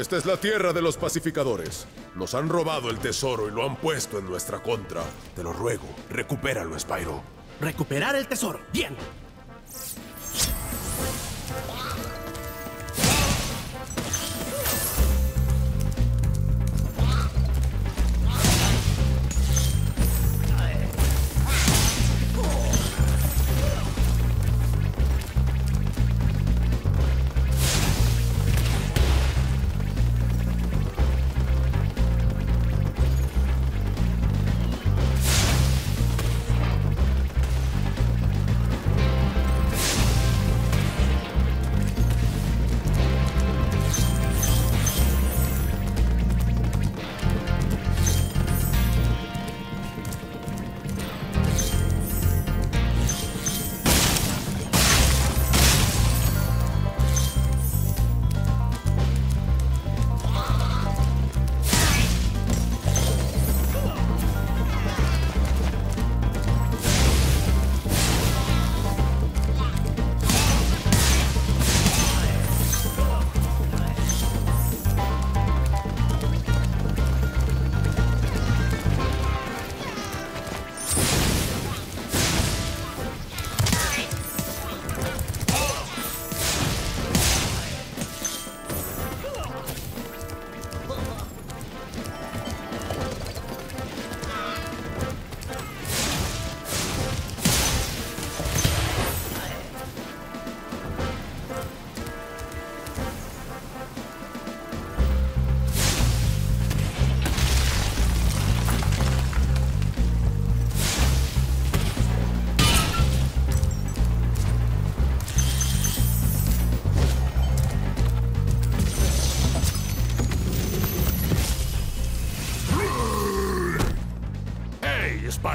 Esta es la tierra de los pacificadores. Nos han robado el tesoro y lo han puesto en nuestra contra. Te lo ruego, recupéralo, Spyro. Recuperar el tesoro. Bien.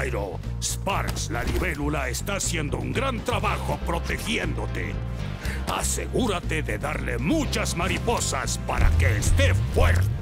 Spyro! Sparks, la libélula, está haciendo un gran trabajo protegiéndote. Asegúrate de darle muchas mariposas para que esté fuerte.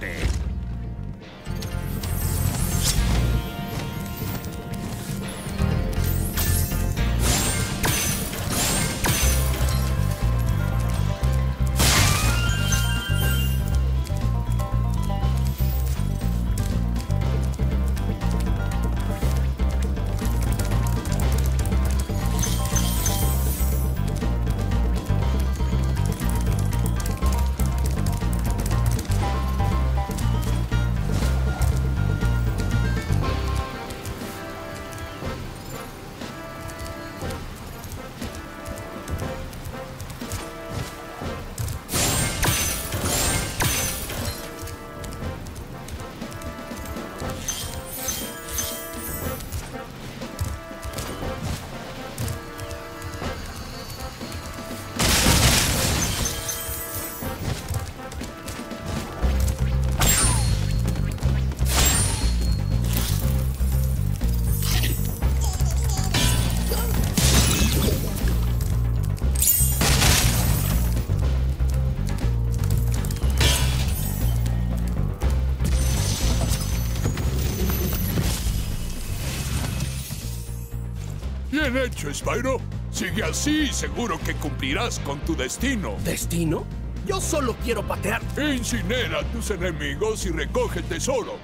Bien hecho, Spyro. Sigue así y seguro que cumplirás con tu destino. ¿Destino? Yo solo quiero patear. Incinera a tus enemigos y recoge el tesoro.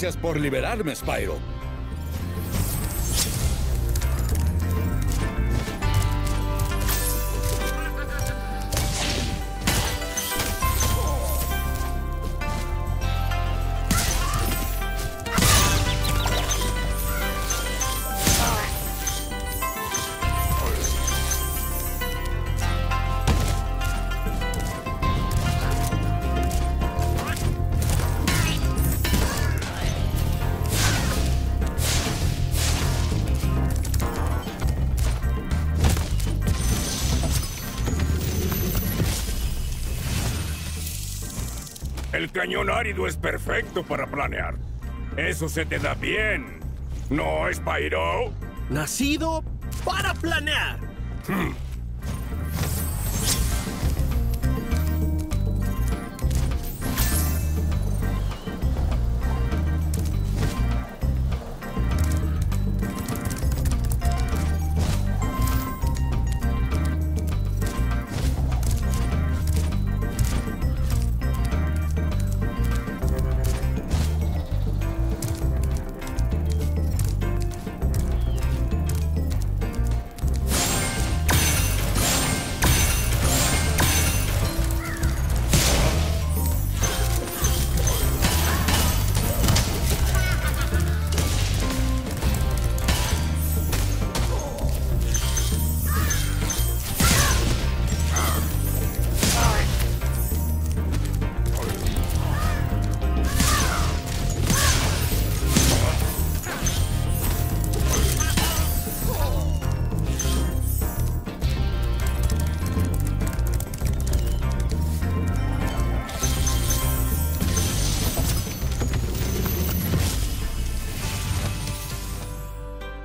Gracias por liberarme, Spyro. El cañón árido es perfecto para planear. Eso se te da bien. ¿No, Spyro? Nacido para planear.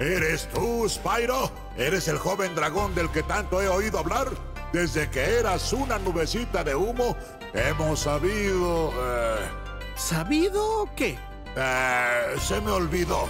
¿Eres tú, Spyro? ¿Eres el joven dragón del que tanto he oído hablar? Desde que eras una nubecita de humo, hemos sabido... eh, ¿Sabido qué? eh, se me olvidó.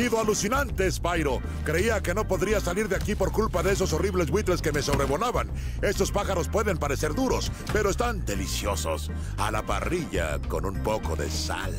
Sido alucinante, Spyro. Creía que no podría salir de aquí por culpa de esos horribles buitres que me sobrevolaban. Estos pájaros pueden parecer duros, pero están deliciosos. A la parrilla con un poco de sal.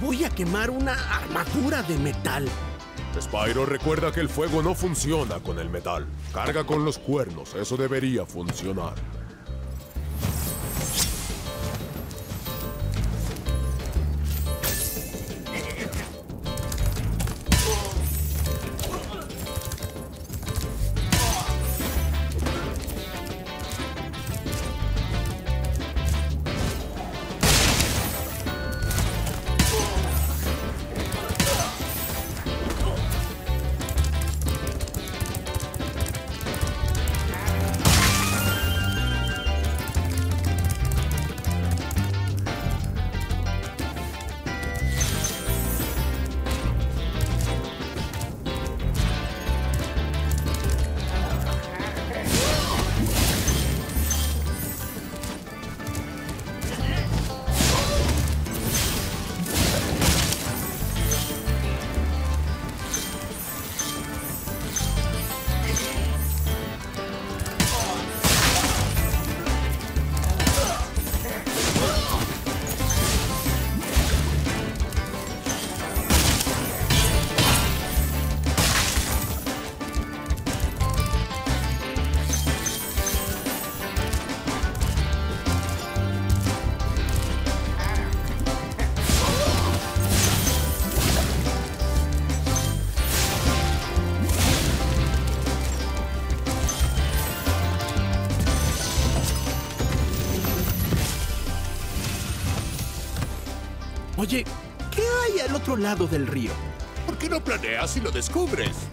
Voy a quemar una armadura de metal? Spyro recuerda que el fuego no funciona con el metal. Carga con los cuernos, eso debería funcionar. Otro lado del río? ¿Por qué no planeas y lo descubres?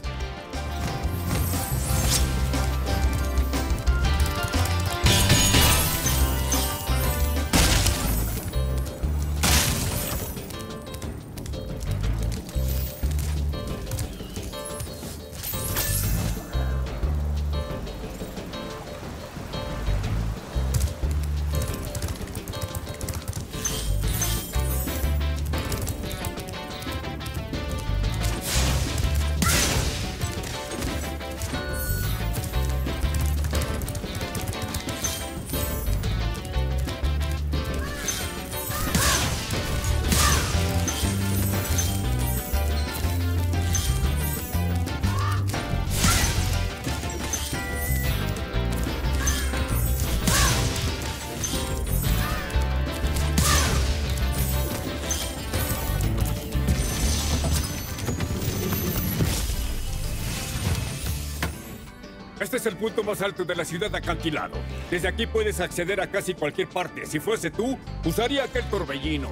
Es el punto más alto de la ciudad acantilado. Desde aquí puedes acceder a casi cualquier parte. Si fuese tú, usaría aquel torbellino.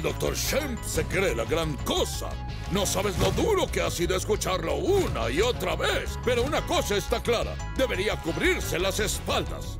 El Dr. Shemp se cree la gran cosa. No sabes lo duro que ha sido escucharlo una y otra vez. Pero una cosa está clara. Debería cubrirse las espaldas.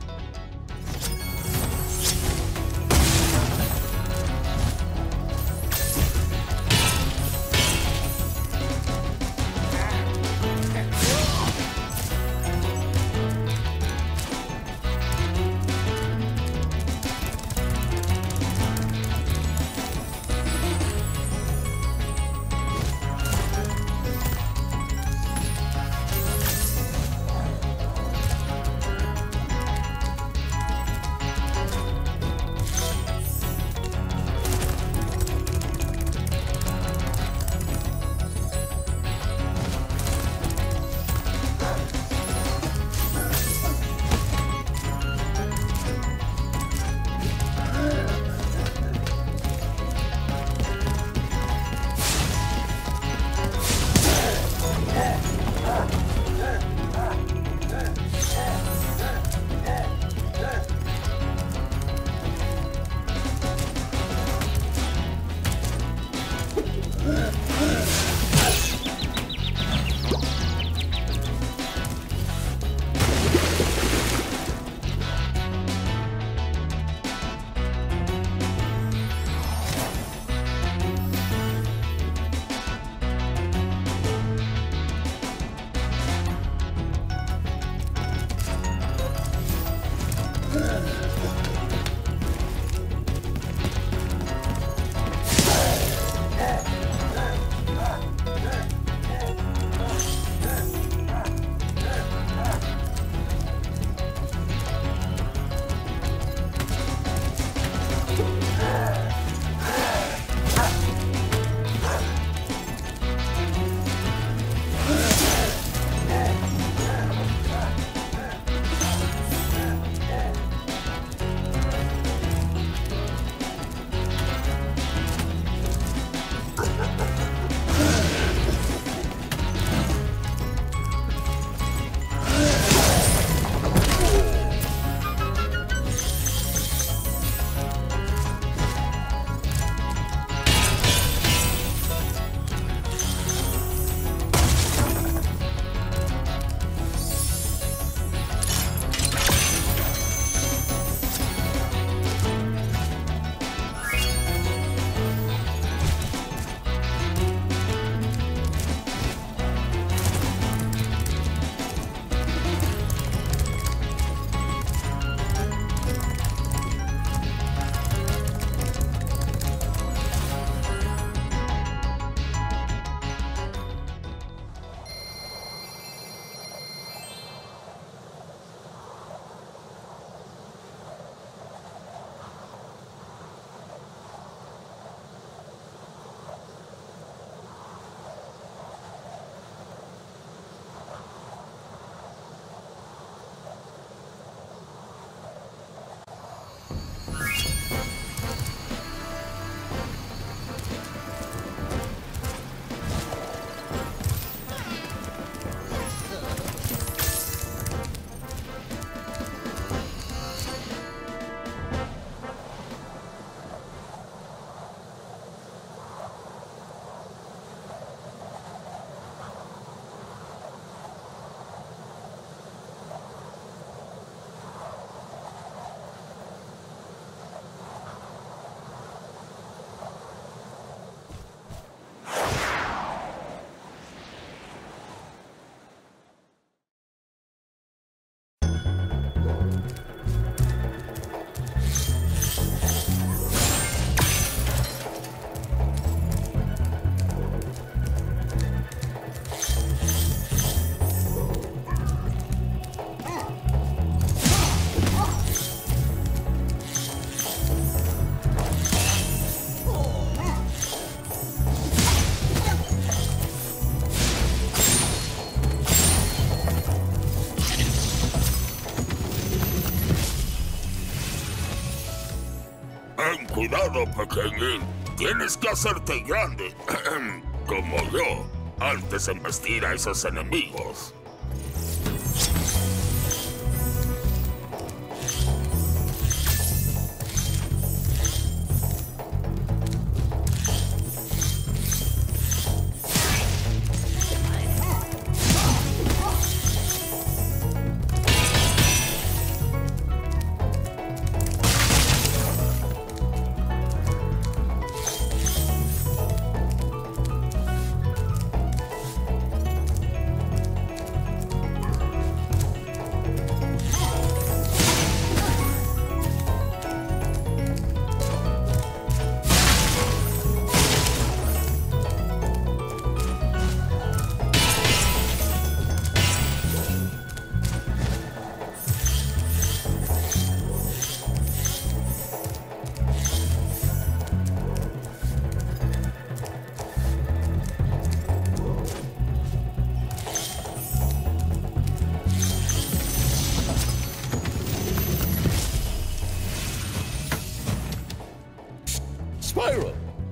Cuidado, pequeñín. Tienes que hacerte grande, como yo, antes de embestir a esos enemigos.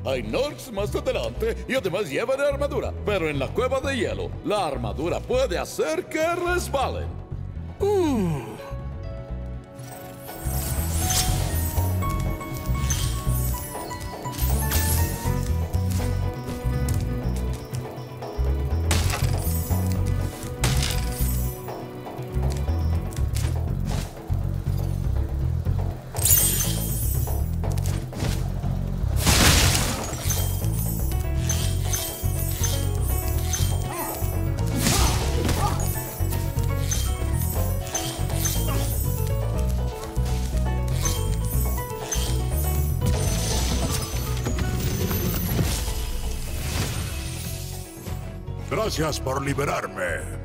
Hay Norks más adelante y además llevan armadura. Pero en la cueva de hielo, la armadura puede hacer que resbalen. Por liberarme.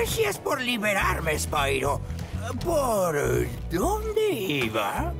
Gracias por liberarme, Spyro. ¿Por dónde iba?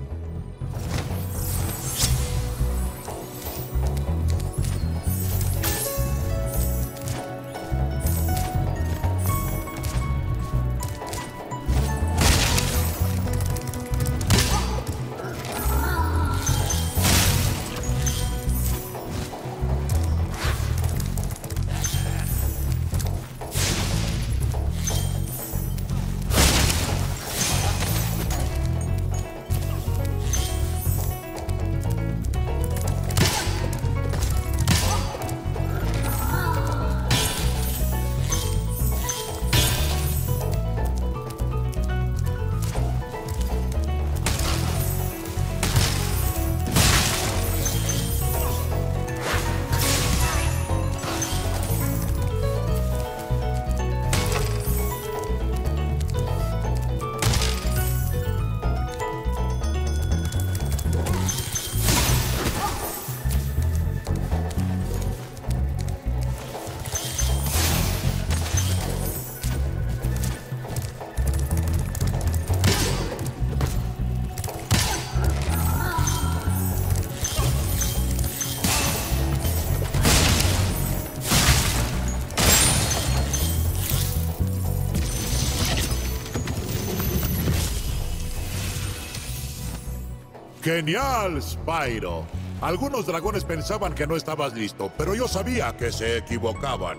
Genial, Spyro. Algunos dragones pensaban que no estabas listo, pero yo sabía que se equivocaban.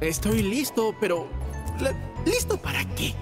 Estoy listo, pero... ¿Listo para qué?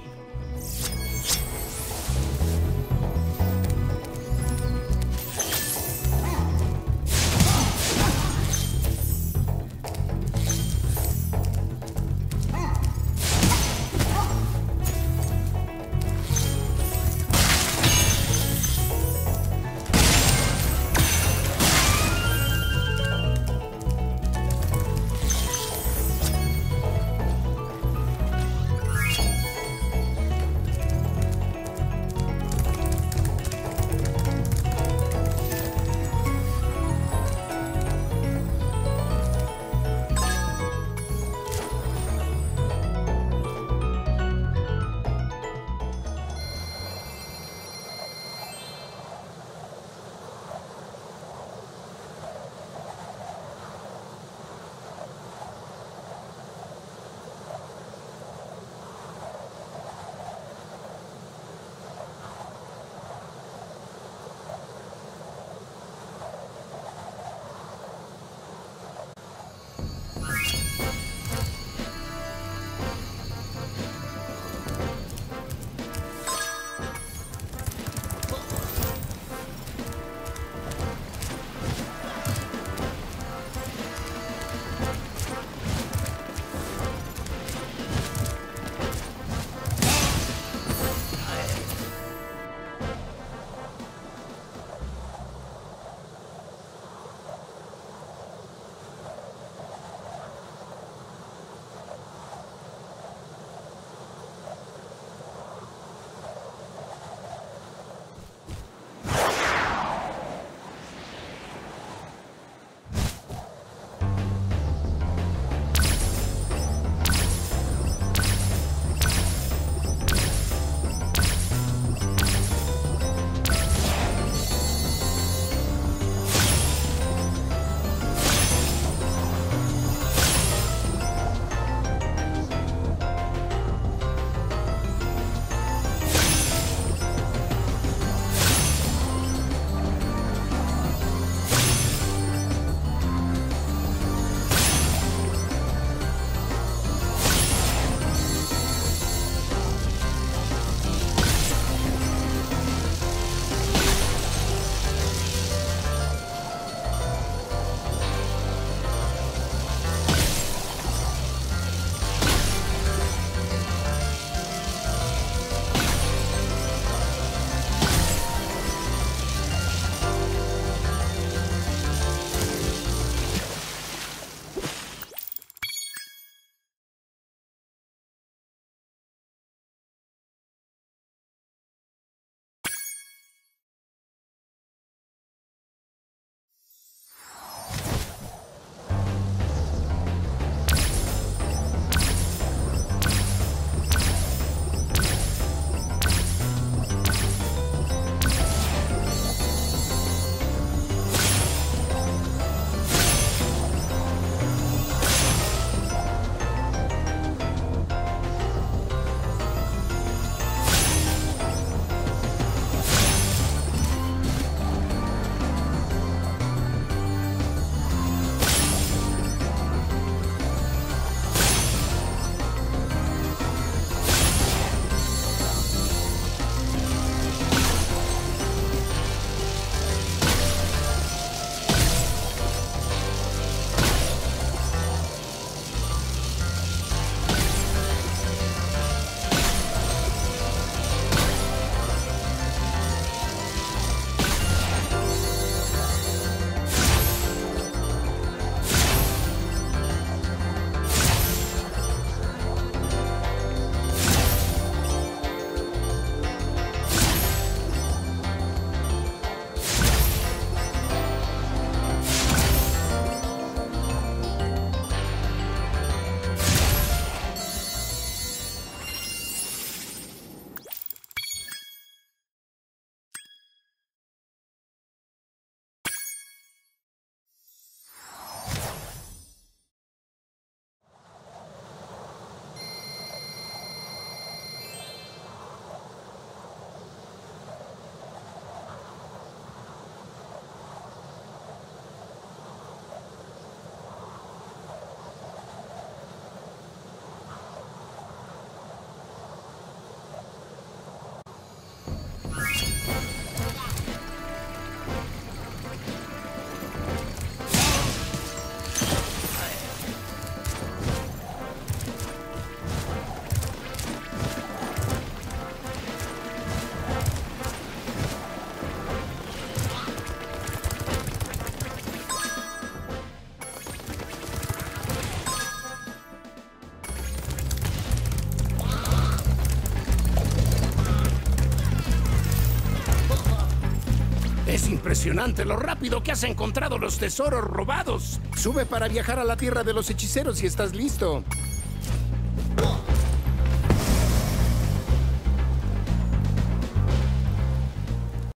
Impresionante lo rápido que has encontrado los tesoros robados. Sube para viajar a la tierra de los hechiceros si estás listo.